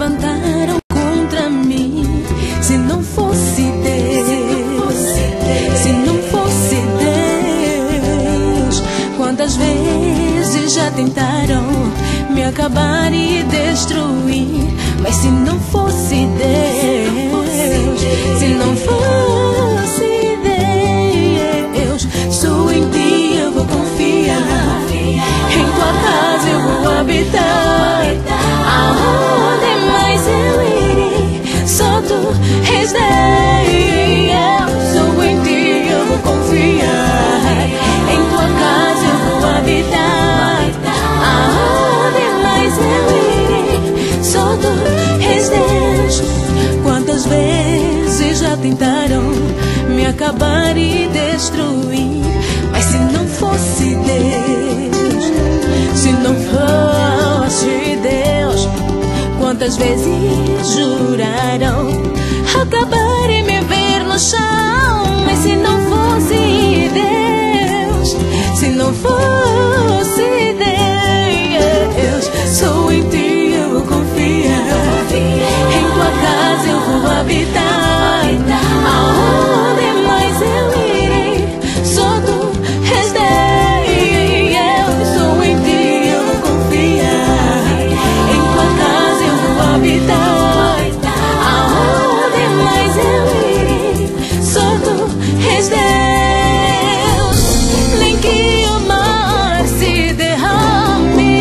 levantaram contra mim. Se não fosse Deus, se não fosse Deus, quantas vezes já tentaram me acabar e destruir? Irei? Só tu és Deus. Quantas vezes já tentaram me acabar e destruir? Mas se não fosse Deus, se não fosse Deus, quantas vezes juraram acabar e me ver no chão? Mas se não fosse habitar. Aonde mais eu irei? Só tu Deus. Só em ti eu vou confiar. Em tua casa eu vou habitar. Aonde mais eu irei? Só tu Deus. Nem que o mar se derrame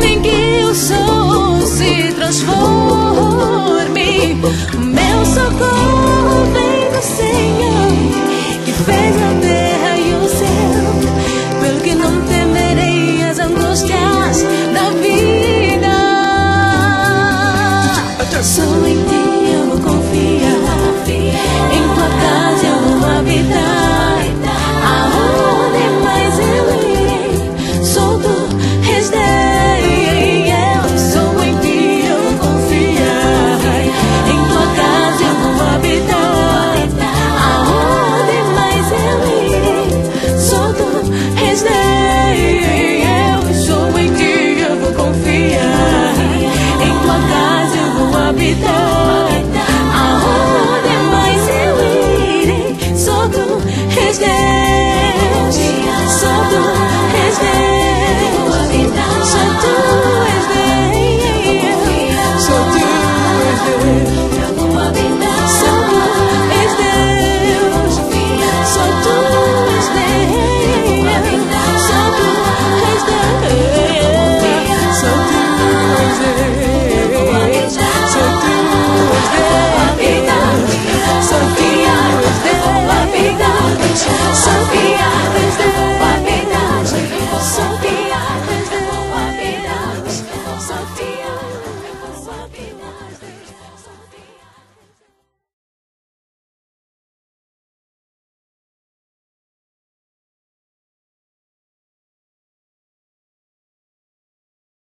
nem que o sol se transforme. Meu socorro vem do Senhor, que fez a solidão. Aonde mais eu irei? Só tu és